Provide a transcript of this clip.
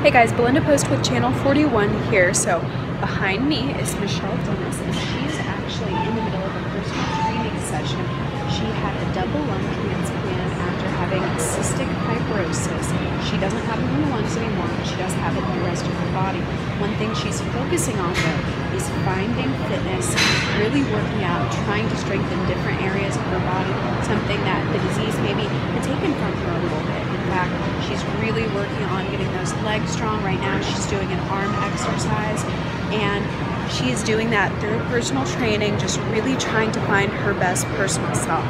Hey guys, Belinda Post with Channel 41 here. So behind me is Michelle Dennis and she's actually in the middle of a personal training session. She had a double lung transplant after having cystic fibrosis. She doesn't have it in the lungs anymore, but she does have it in the rest of her body. One thing she's focusing on though is finding fitness, really working out, trying to strengthen different areas of her body, something that the disease maybe had taken from her a little bit. Really working on getting those legs strong. Right now, she's doing an arm exercise and she is doing that through personal training, just really trying to find her best personal self.